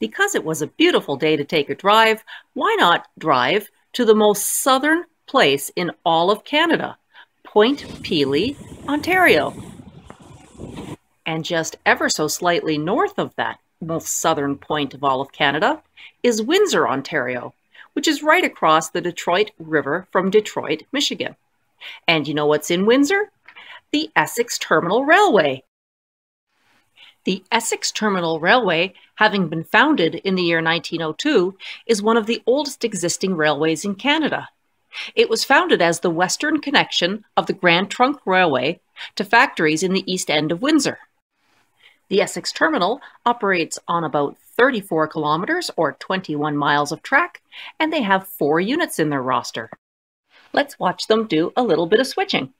Because it was a beautiful day to take a drive, why not drive to the most southern place in all of Canada, Point Pelee, Ontario. And just ever so slightly north of that most southern point of all of Canada is Windsor, Ontario, which is right across the Detroit River from Detroit, Michigan. And you know what's in Windsor? The Essex Terminal Railway. The Essex Terminal Railway, having been founded in the year 1902, is one of the oldest existing railways in Canada. It was founded as the western connection of the Grand Trunk Railway to factories in the east end of Windsor. The Essex Terminal operates on about 34 kilometers or 21 miles of track, and they have four units in their roster. Let's watch them do a little bit of switching.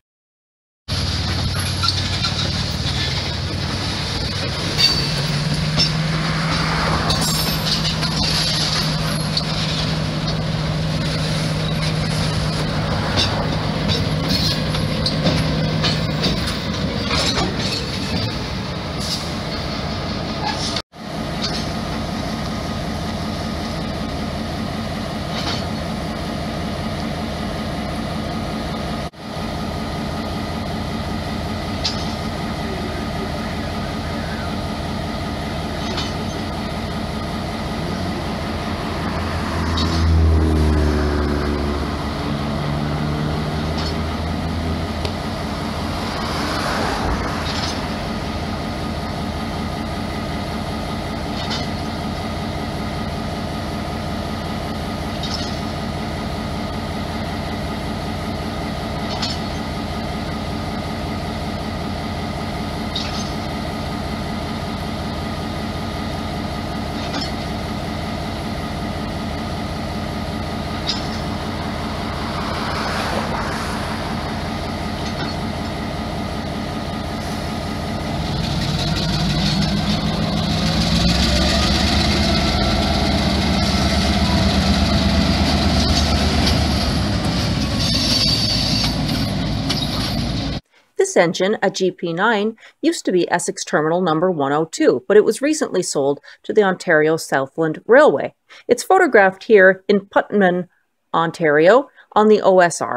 This engine, a GP9, used to be Essex Terminal number 102, but it was recently sold to the Ontario Southland Railway. It's photographed here in Putnam, Ontario on the OSR.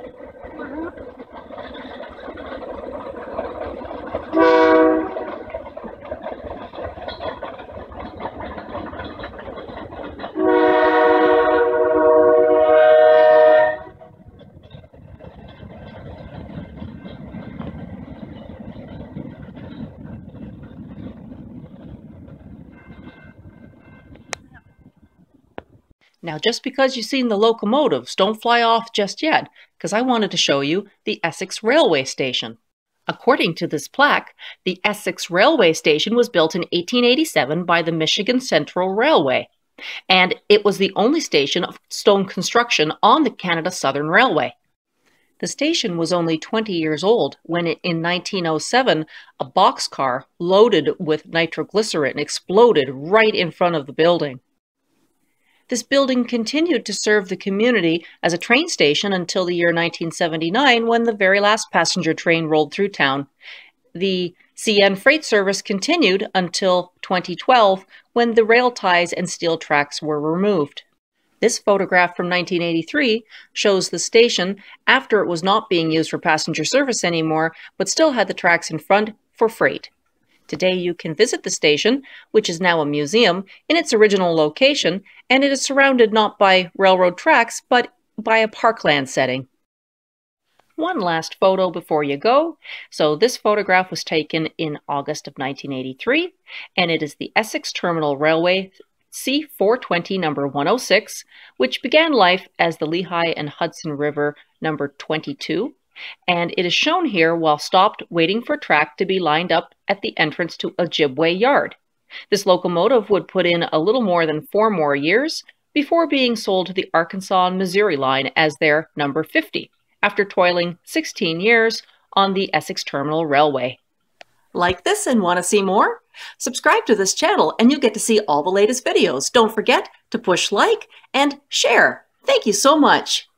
Now, just because you've seen the locomotives, don't fly off just yet, because I wanted to show you the Essex Railway Station. According to this plaque, the Essex Railway Station was built in 1887 by the Michigan Central Railway, and it was the only station of stone construction on the Canada Southern Railway. The station was only 20 years old when in 1907 a boxcar loaded with nitroglycerin exploded right in front of the building. This building continued to serve the community as a train station until the year 1979 when the very last passenger train rolled through town. The CN freight service continued until 2012 when the rail ties and steel tracks were removed. This photograph from 1983 shows the station after it was not being used for passenger service anymore, but still had the tracks in front for freight. Today you can visit the station, which is now a museum, in its original location, and it is surrounded not by railroad tracks, but by a parkland setting. One last photo before you go. So this photograph was taken in August of 1983, and it is the Essex Terminal Railway C420 number 106, which began life as the Lehigh and Hudson River number 22 and it is shown here while stopped waiting for track to be lined up at the entrance to Ojibway Yard. This locomotive would put in a little more than four more years before being sold to the Arkansas and Missouri line as their number 50, after toiling 16 years on the Essex Terminal Railway. Like this and want to see more? Subscribe to this channel and you'll get to see all the latest videos. Don't forget to push like and share. Thank you so much.